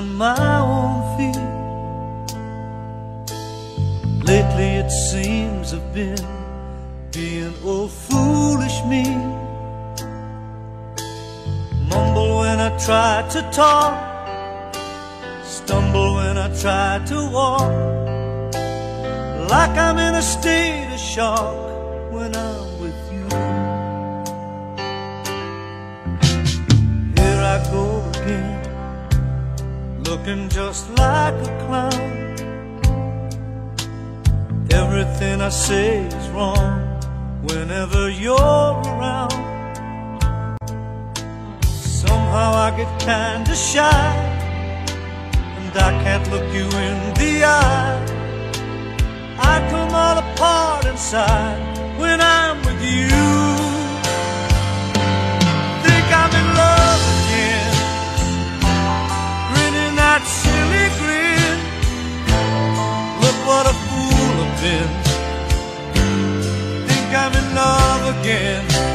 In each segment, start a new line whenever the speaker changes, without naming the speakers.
on my own feet. Lately it seems I've been being oh foolish me. Mumble when I try to talk Stumble when I try to walk. Like I'm in a state of shock. acting just like a clown. Everything I say is wrong whenever you're around. Somehow I get kinda shy And I can't look you in the eye. I come all apart inside when I'm with you. been. Think I'm in love again.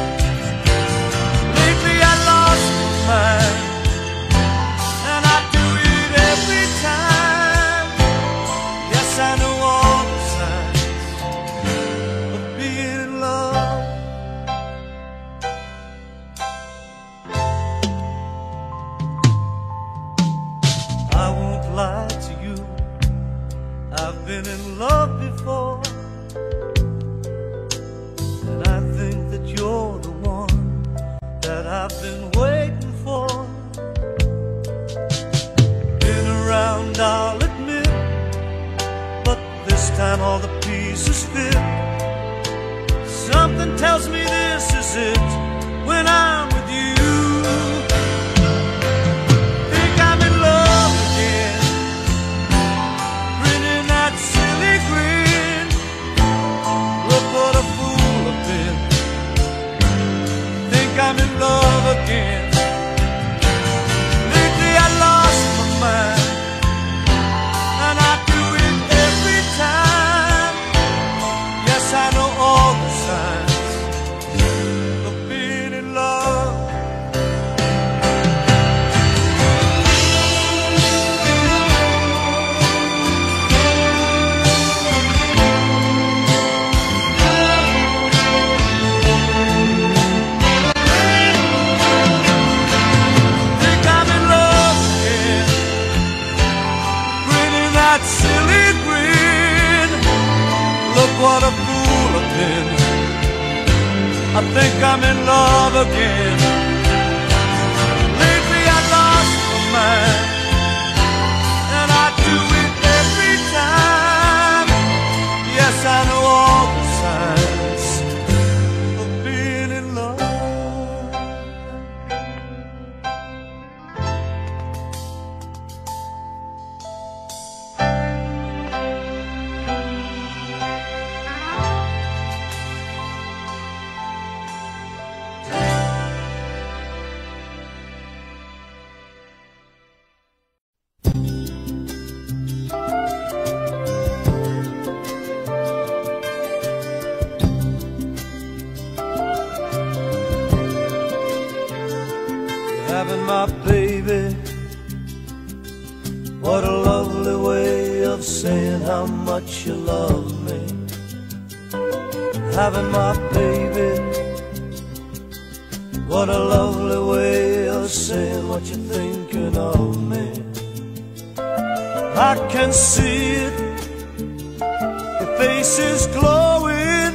What a lovely way of saying how much you love me. Having my baby. What a lovely way of saying what you're thinking of me. I can see it. Your face is glowing.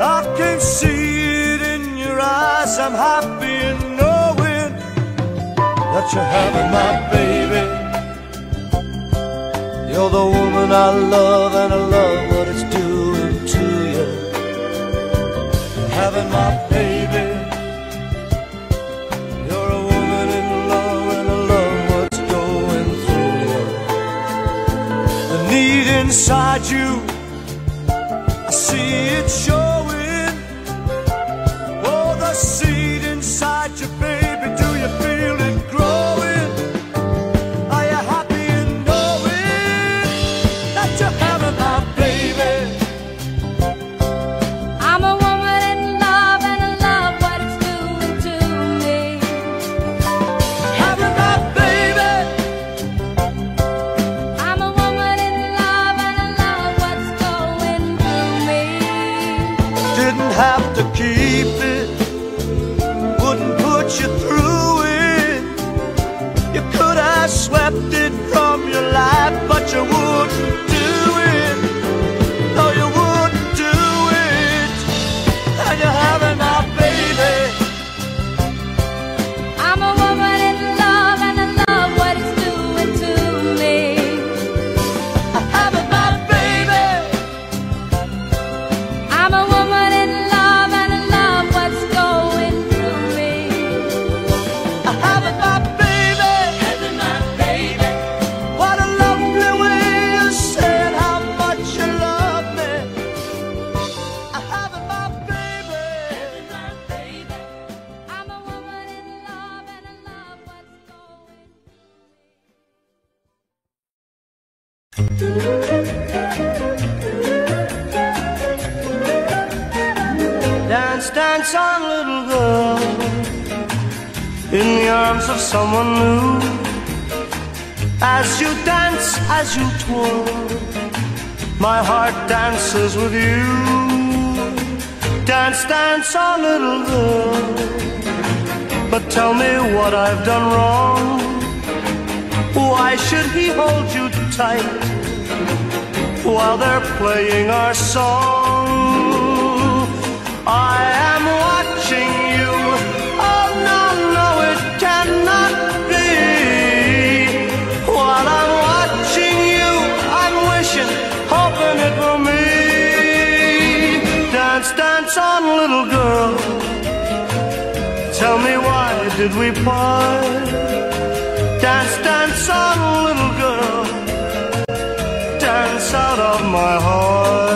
I can see it in your eyes. I'm happy what you have in my baby. You're the woman I love, and I love what it's doing to you. Having my baby. You're a woman in love, and I love what's going through you. The need inside you, I see it
show.
Dance, dance on, little girl, in the arms of someone new. As you dance, as you twirl, my heart dances with you. Dance, dance on, little girl, but tell me what I've done wrong. Why should he hold you tight while they're playing our song? Precious little girl. Tell me why did we part? Dance, dance on little girl. Dance out of my heart.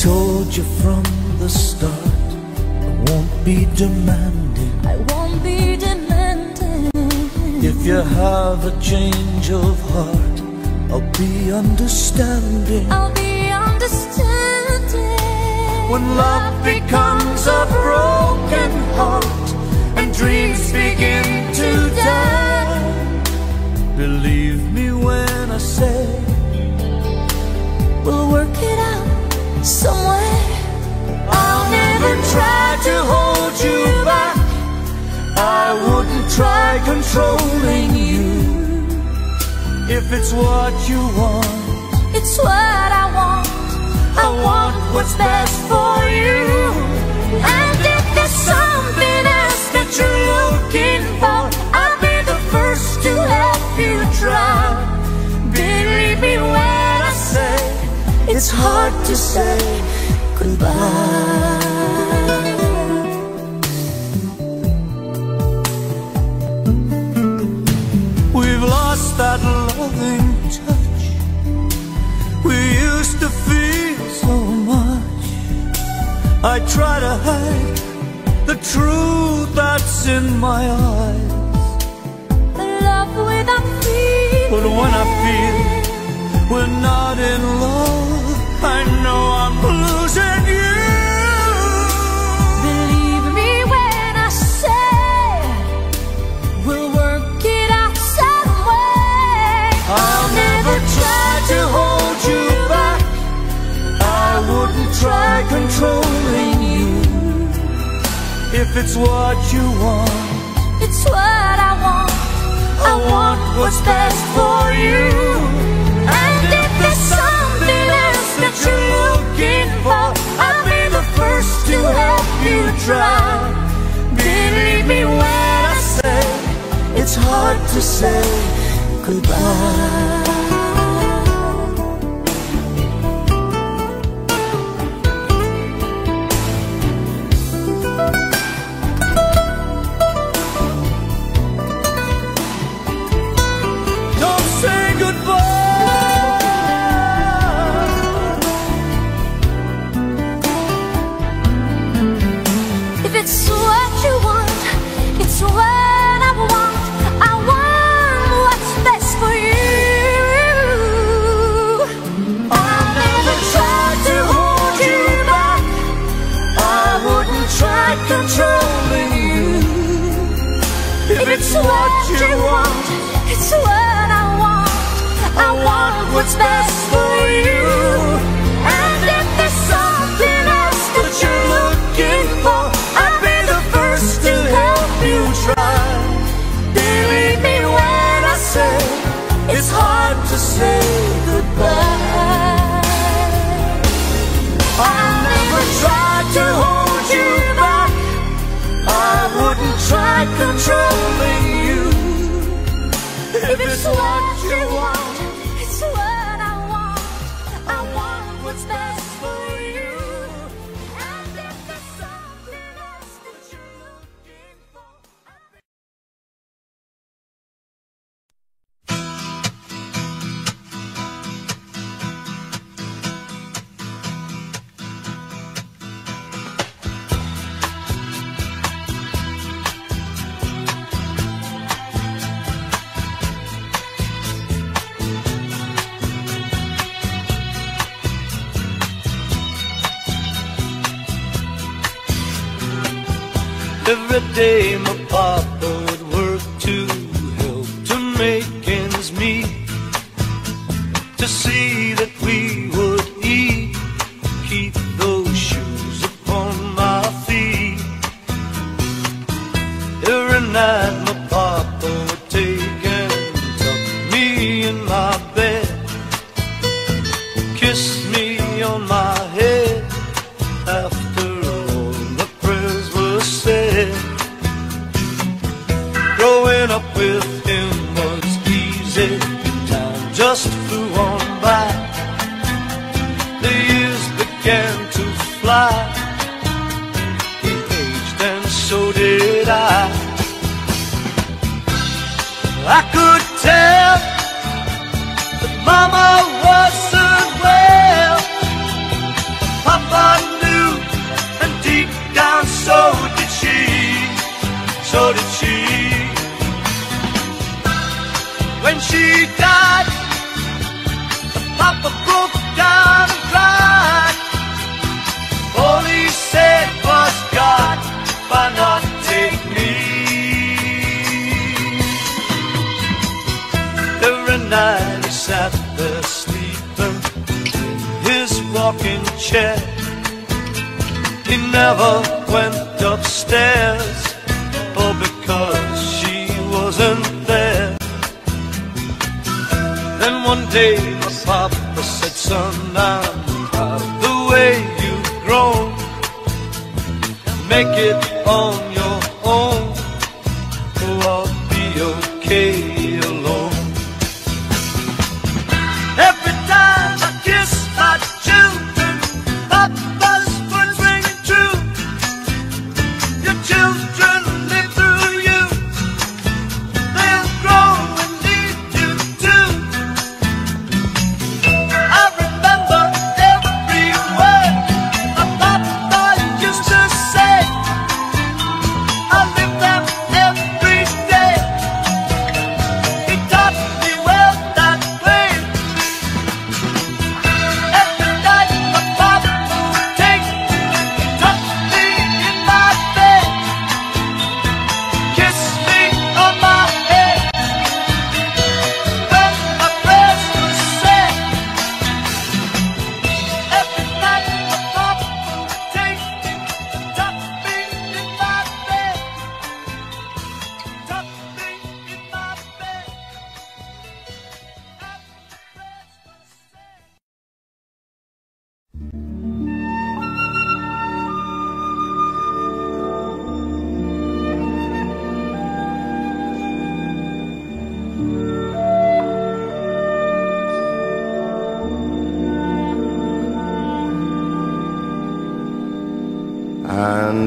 Told you from the start, I won't be demanding.
I won't be demanding.
If you have a change of heart, I'll be understanding.
I'll be understanding.
When love becomes a broken heart and dreams begin to die, believe me when I say
we'll work it out somewhere.
I'll never try to hold you back. I wouldn't try controlling you. If it's what you want,
It's what I want.
I want what's best for you.
And if there's something else that you're looking for, I'll be the first to help you try. Believe me when I say it's hard to say goodbye.
We've lost that loving touch we used to feel so much. I try to hide the truth that's in my eyes.
The Love without feeling.
But when I feel we're not in love, I know I'm losing you.
Believe me when I say we'll work it out some way.
I'll never try to hold you back. I wouldn't try controlling you. If it's what you want,
It's what I want.
I want what's best for you.
That you're looking for,
I'll be the first to help you try. Believe me when I say it's hard to say goodbye. Time just flew on by. The years began to fly. He aged and so did I. I could tell that Mama wasn't well. Papa knew, and deep down so did she, so did she. Died, Papa broke down and cried. All he said was, God, why not take me? Every night he sat there sleeping in his rocking chair. He never went upstairs, day my papa said, son, I'm proud the way you've grown. Make it on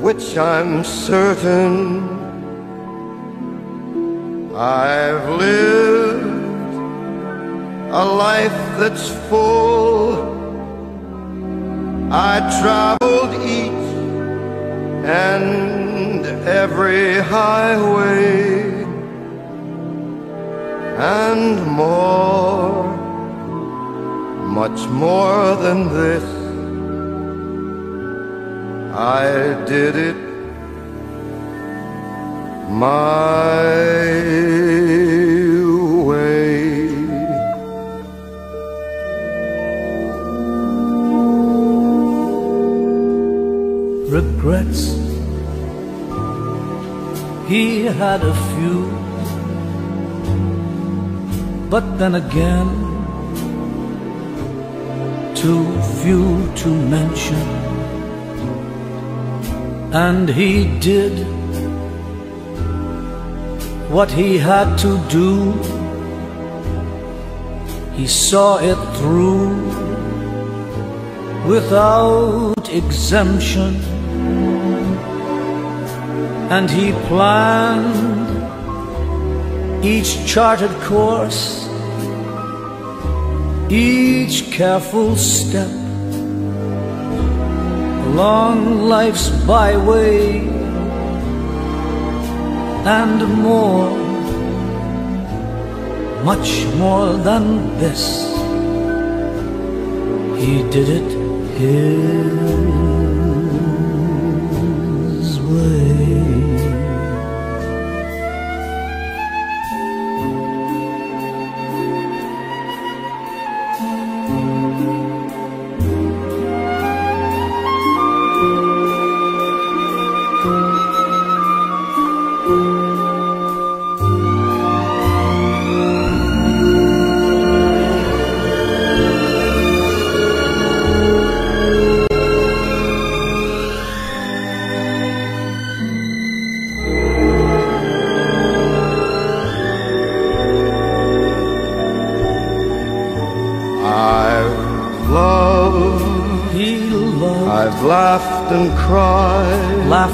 which I'm certain. I've lived a life that's full. I traveled each and every highway and more, much more than this. I did it my way.
regrets. He had a few, but then again, too few to mention. And he did what he had to do. He saw it through without exemption. And he planned each charted course, each careful step along life's byway, and more, much more than this. He did it his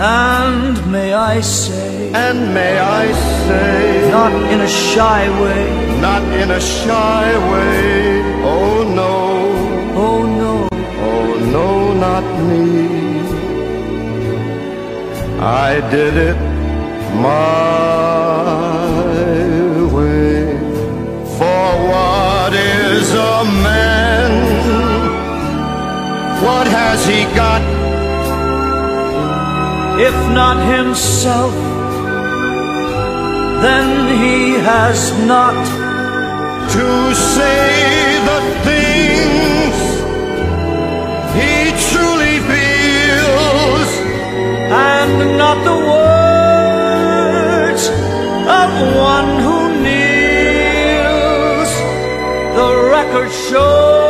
And may I say,
and may I say,
not in a shy way,
not in a shy way. Oh no,
oh no,
oh no, not me. I did it my way. For what is a man? What has he got?
If not himself, then he has not
to say the things he truly feels.
and not the words of one who kneels. The record shows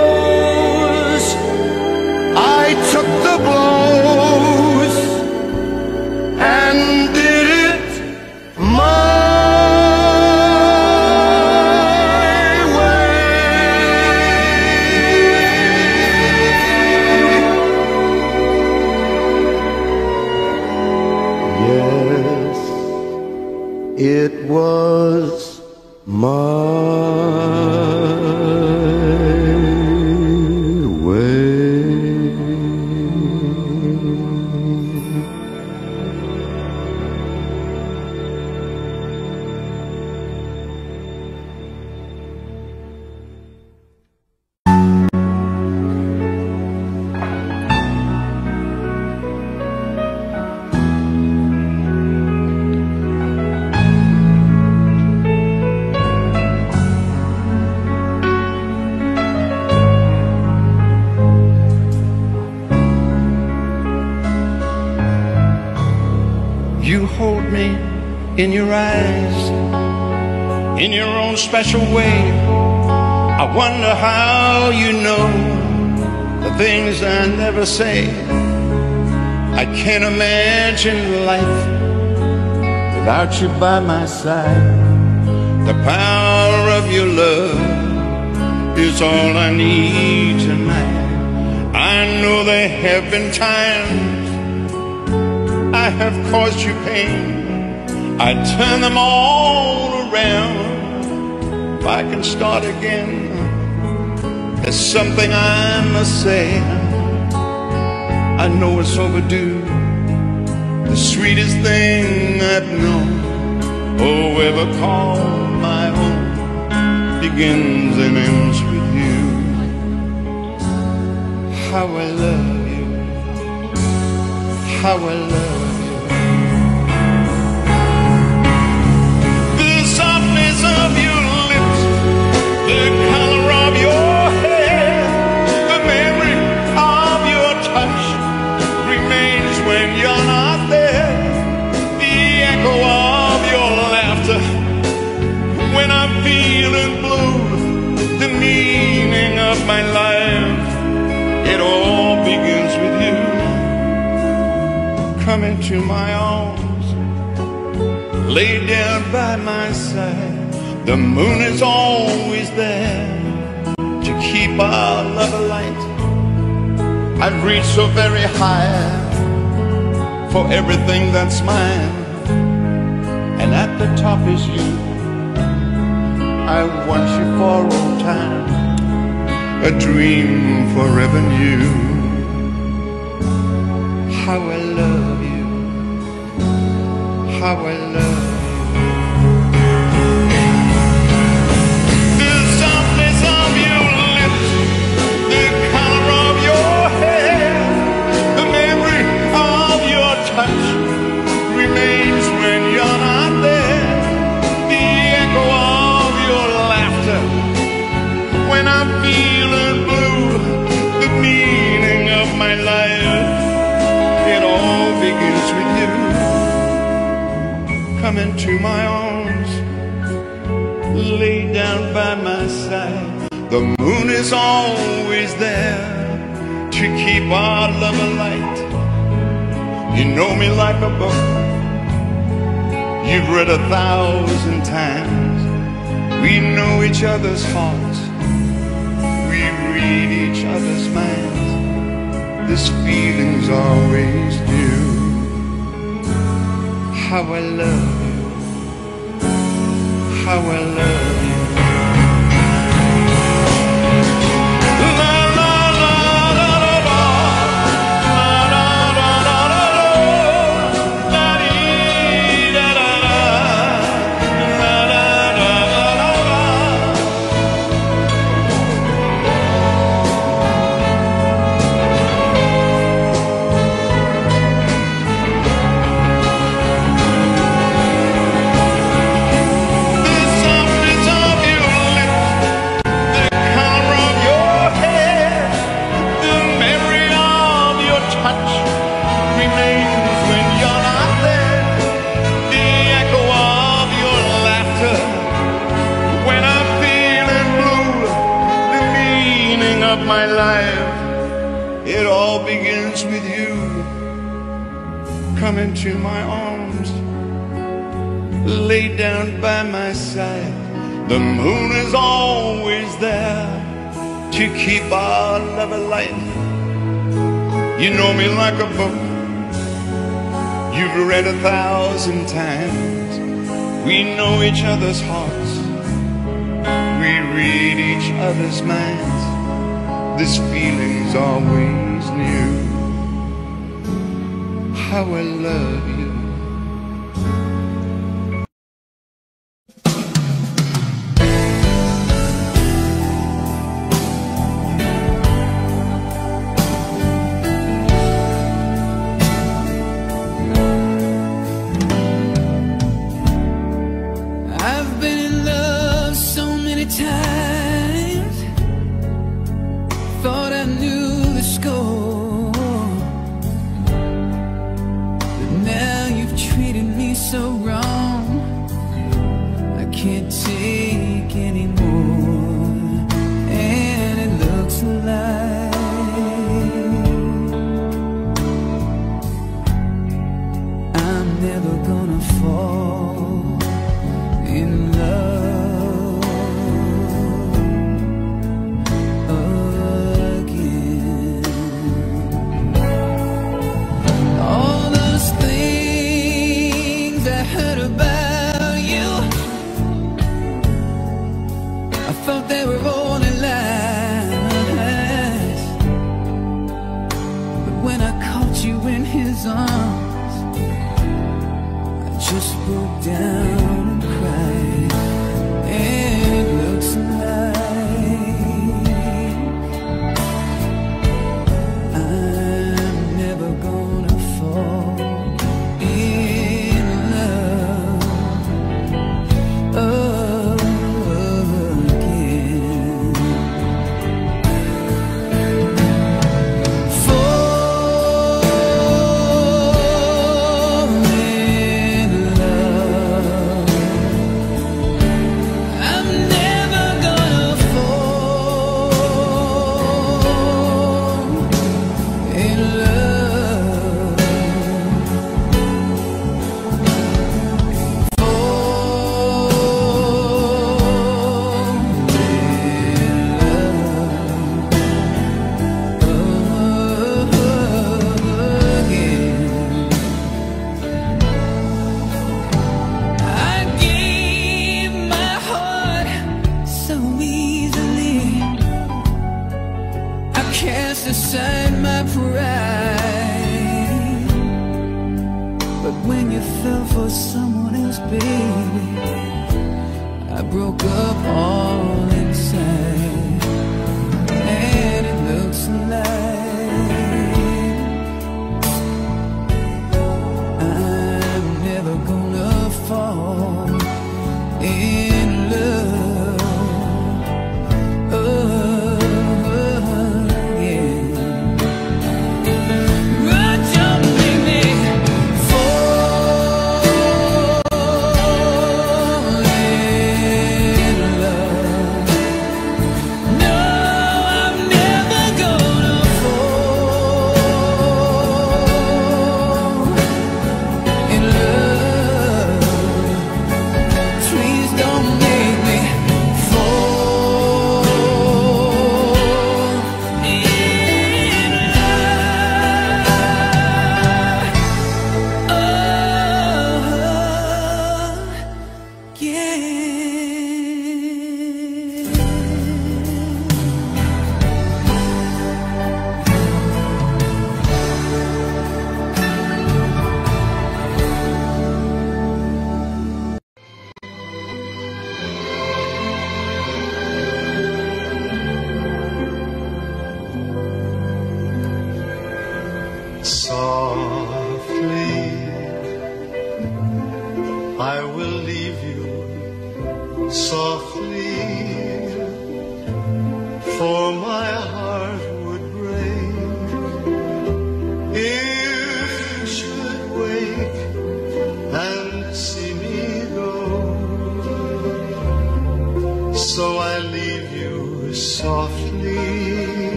say. I can't imagine life without you by my side. The power of your love is all I need tonight. I know there have been times I have caused you pain. I turn them all around. If I can start again, there's something I must say. I know it's overdue. The sweetest thing I've known, oh, ever called my own, begins and ends with you. How I love you, how I love you. The softness of your lips, Into my arms, lay down by my side. The moon is always there to keep our love alight. I've reached so very high for everything that's mine, and at the top is you. I want you for all time, a dream forever new. How I love how I love Into my arms, lay down by my side. The moon is always there to keep our love alight. You know me like a book you've read a thousand times. We know each other's hearts. We read each other's minds. This feeling's always new. How I love. How I love You know me like a book you've read a thousand times. We know each other's hearts. We read each other's minds. This feeling's always new. How I love you.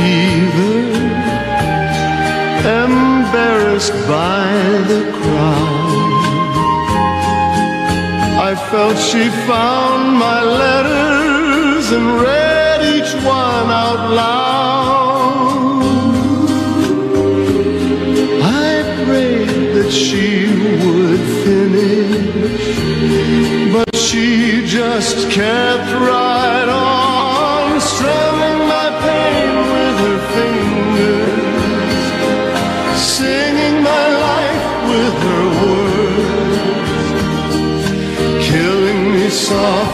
Fever, embarrassed by the crowd. I felt she found my letters and read each one out loud. I prayed that she would finish, but she just kept right killing me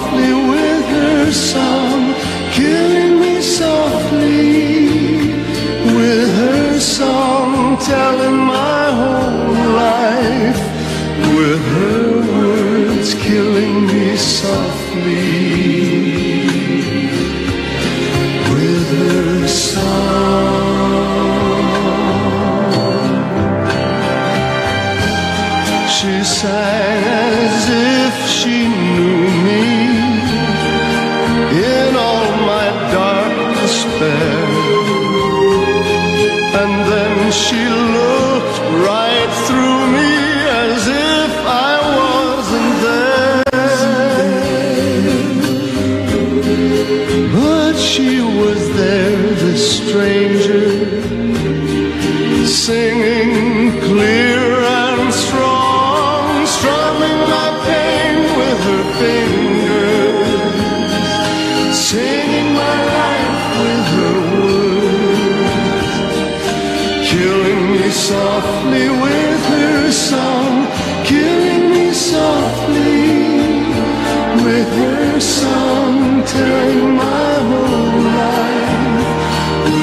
my whole life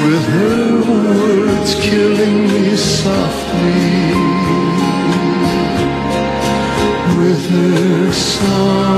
with her words, killing me softly with her song.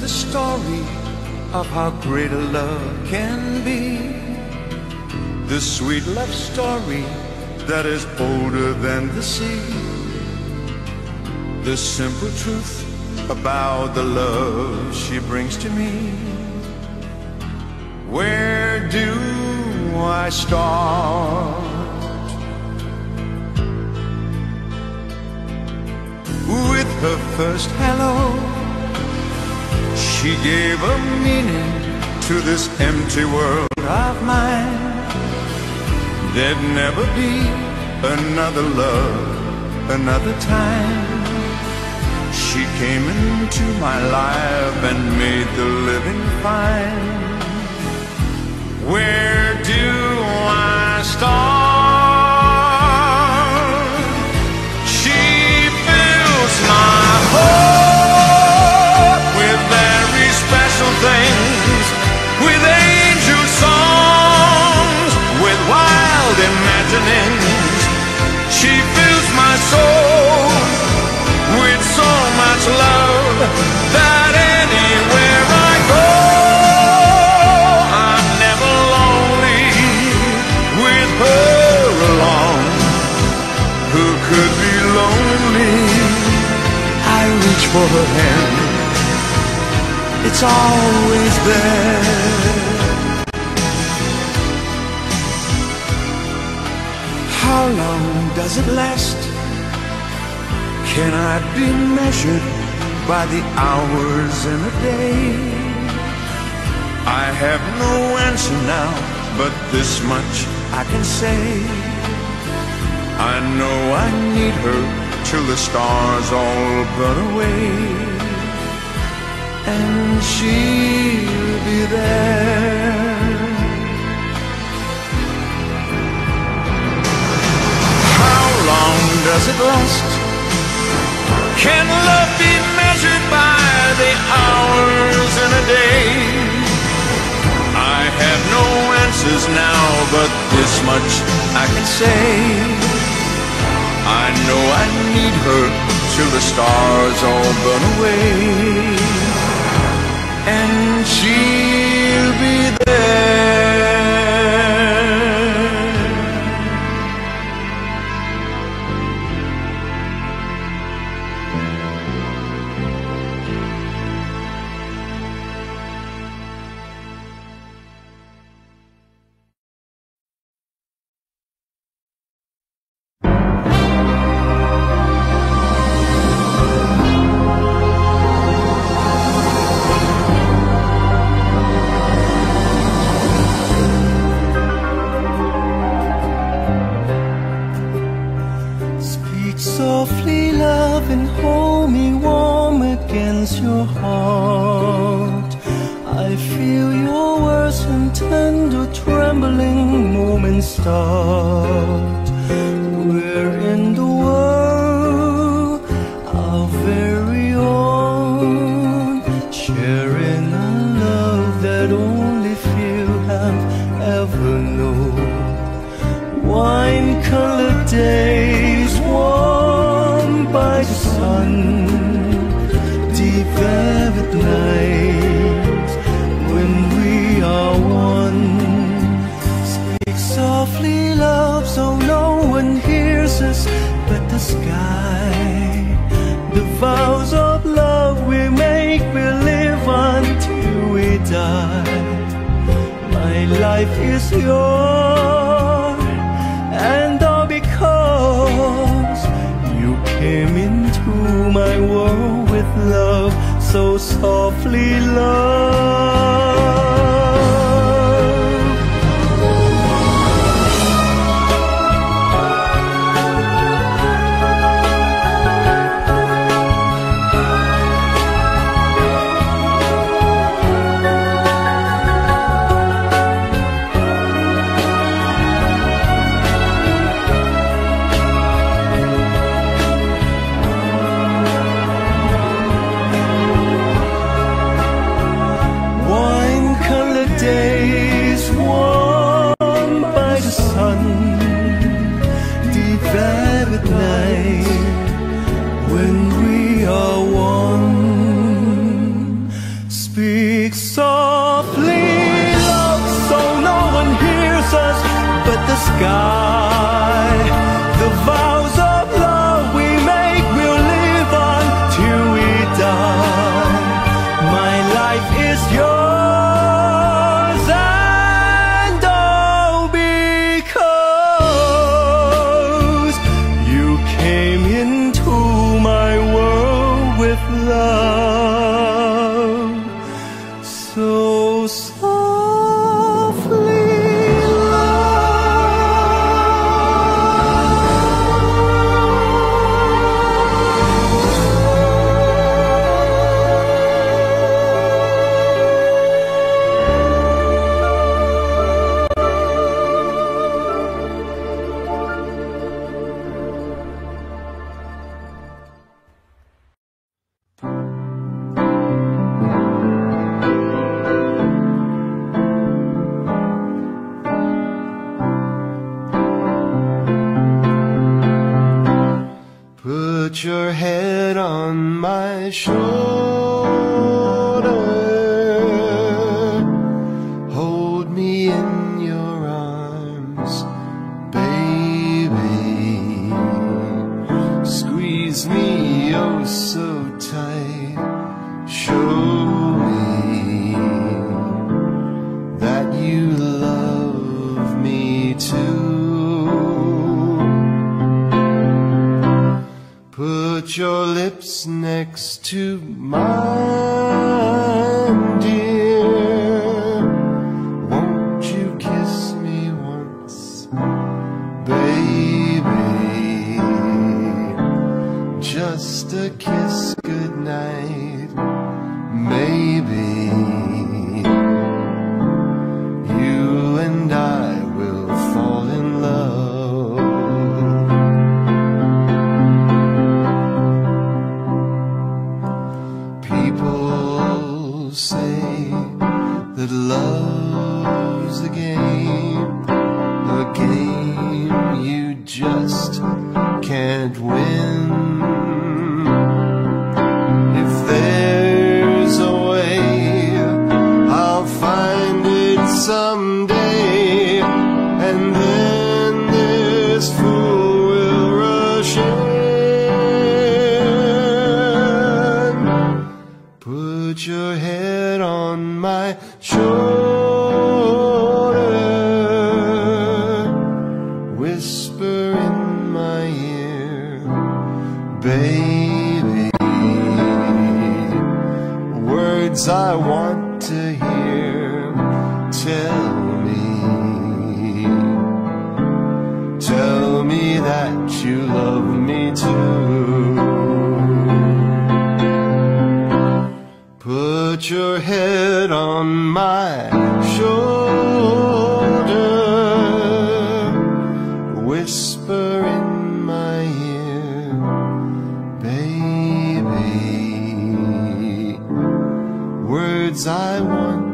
The
story of how great a love can be? The sweet love story that is older than the sea. The simple truth about the love she brings to me. Where do I start? With her first hello, she gave a meaning to this empty world of mine. There'd never be another love, another time. She came into my life and made the living fine. Where do I start? Love that anywhere I go, I'm never lonely with her along. Who could be lonely? I reach for her hand, it's always there. How long does it last? Can I be measured by the hours in a day? I have no answer now, but this much I can say. I know I need her till the stars all burn away. And she'll be there. How long does it last? Can love be measured by the hours in a day? I have no answers now, but this much I can say. I know I need her till the stars all burn away. And she'll be there.
Yours, and all because you came into my world with love so softly, love.
your head on my shoulder. Words I want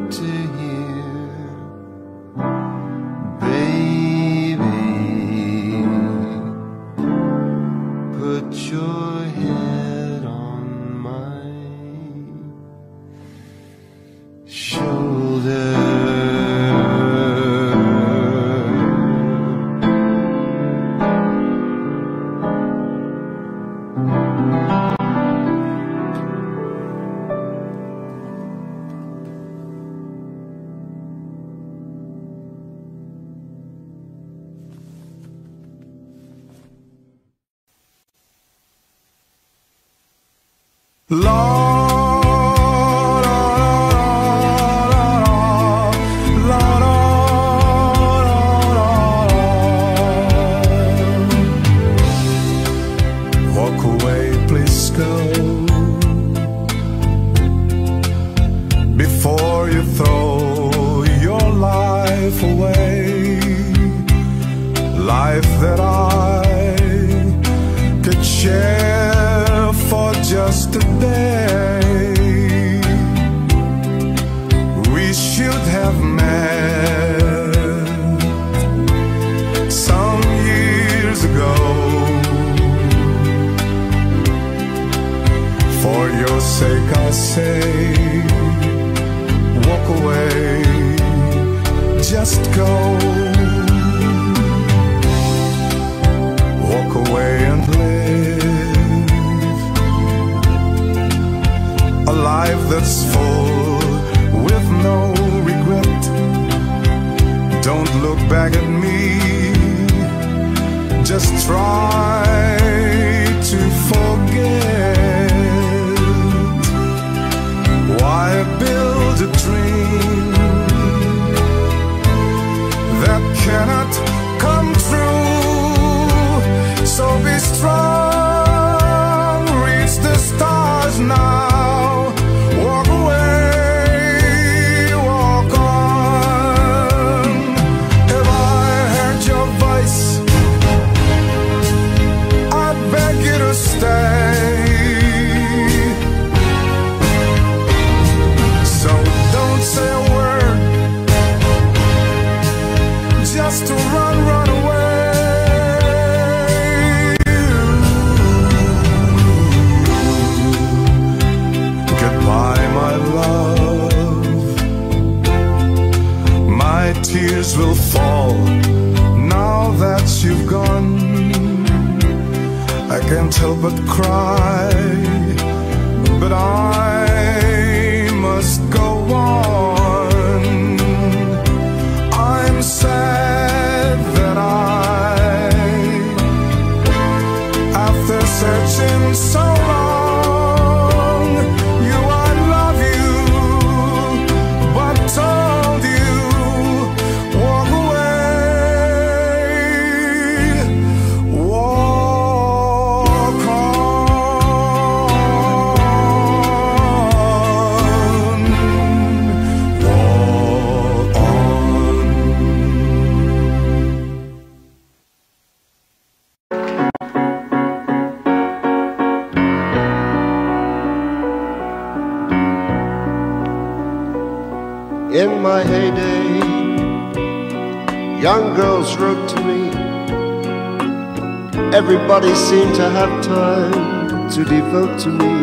Seemed to have time to devote to me.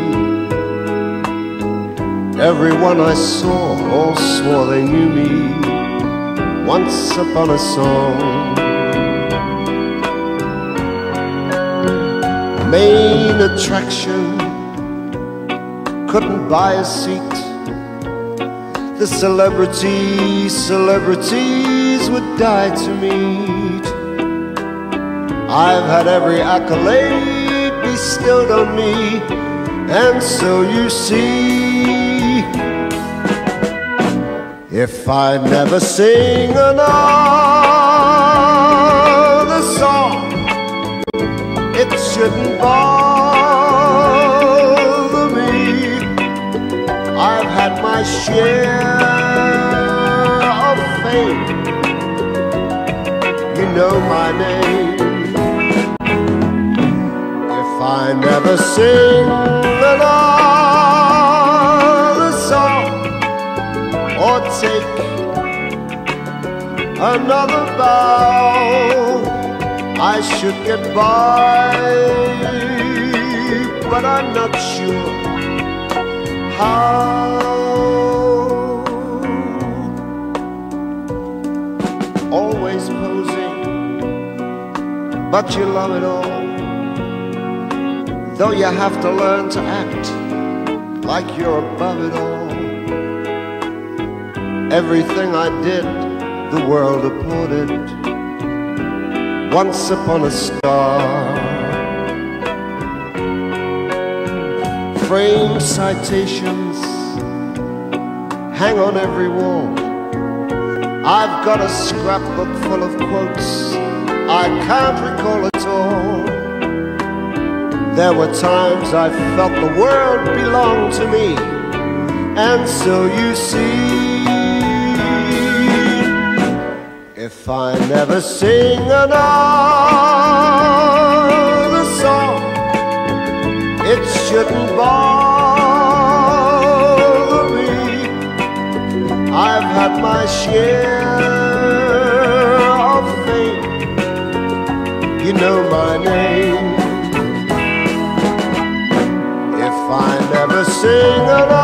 Everyone I saw all swore they knew me once upon a song. Main attraction couldn't buy a seat. The celebrities, celebrities would die to meet. I've had every accolade bestowed on me, and so you see, if I never sing another song, it shouldn't bother me. I've had my share of fame. You know my name. I never sing another song or take another bow, I should get by, but I'm not sure how. Always posing, but you love it all. Though you have to learn to act like you're above it all. Everything I did, the world applauded. Once upon a star. Frame citations hang on every wall. I've got a scrapbook full of quotes I can't recall. There were times I felt the world belonged to me, and so you see, if I never sing another song, it shouldn't bother me. I've had my share of fame. You know my name. Sing another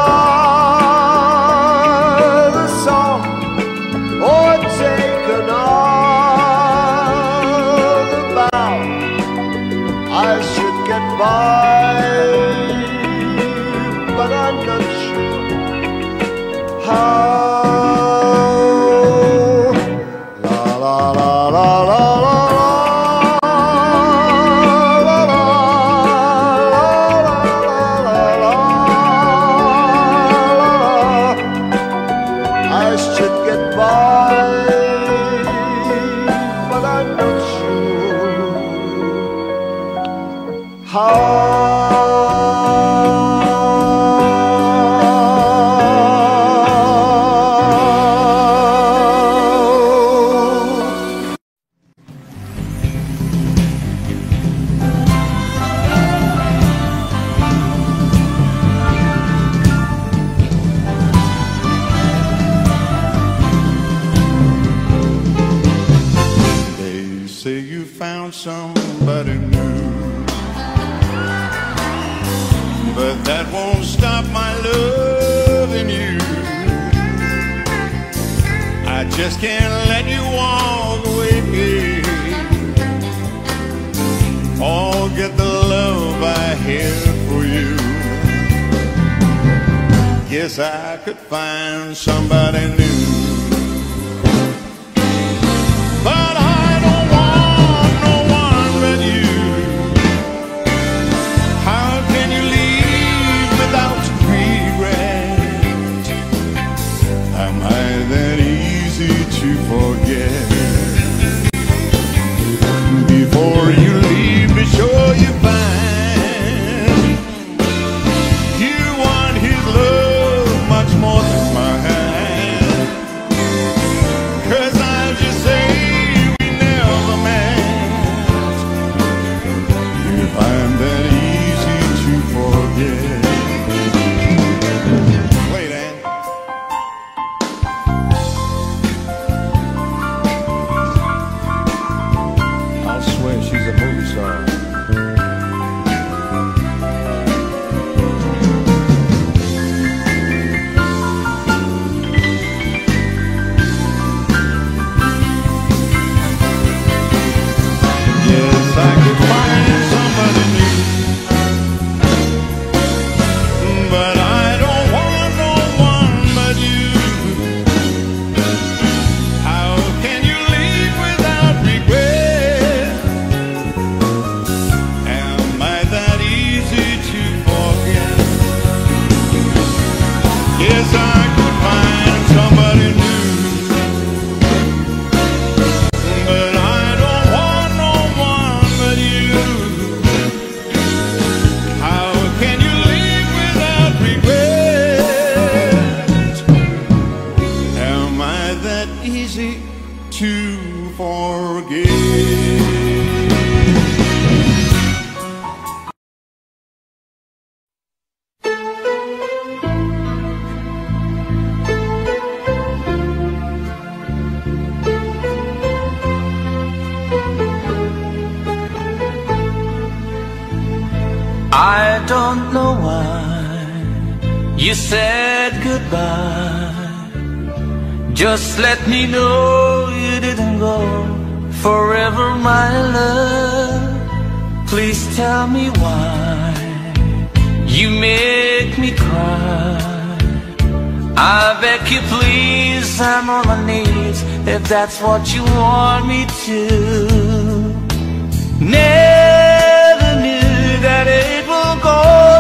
I'm
on my knees if that's what you want me to. Never knew that it will go.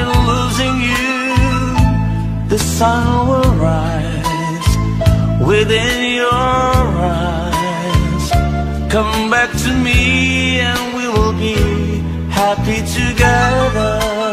in losing you, the sun will rise within your eyes. Come back to me and we will be happy together.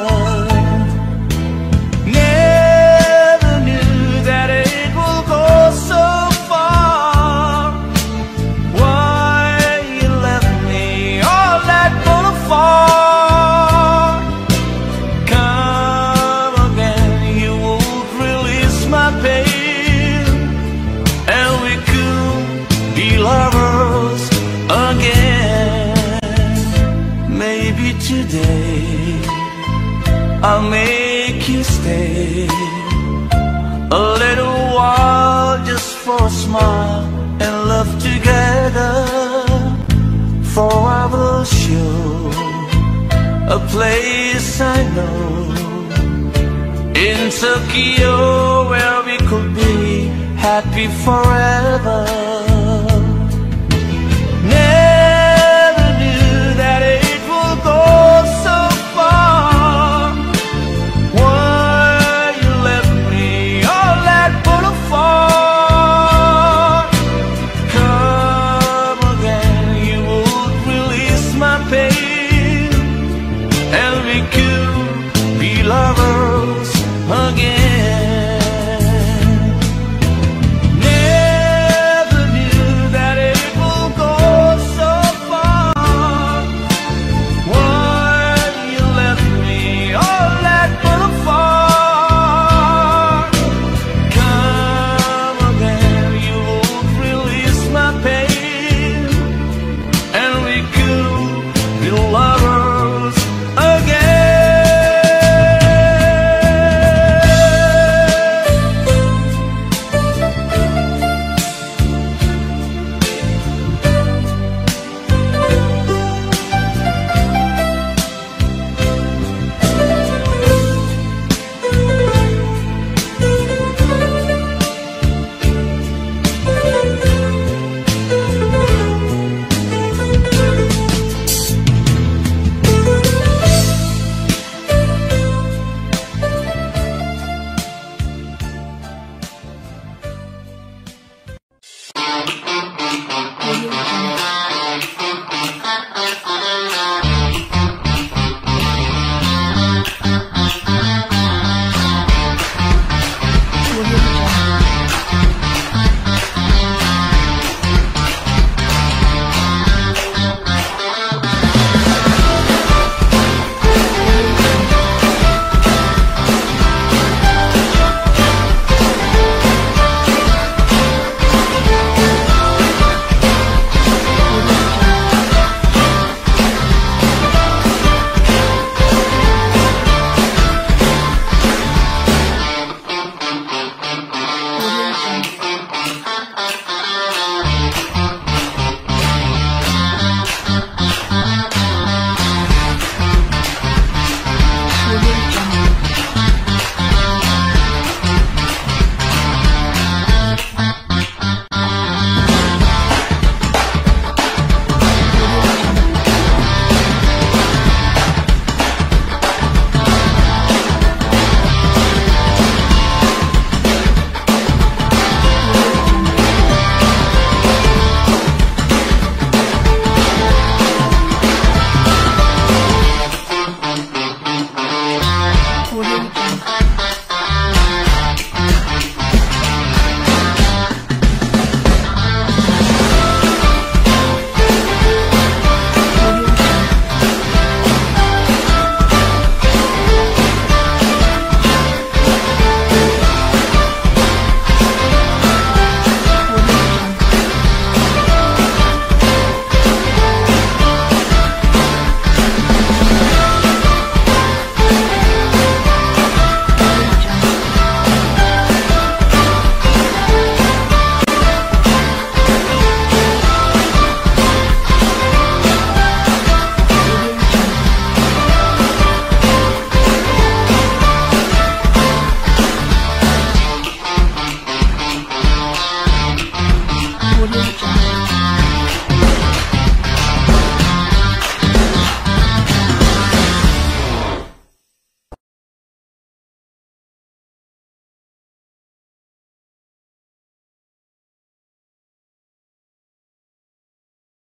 Tokyo where we could be happy forever.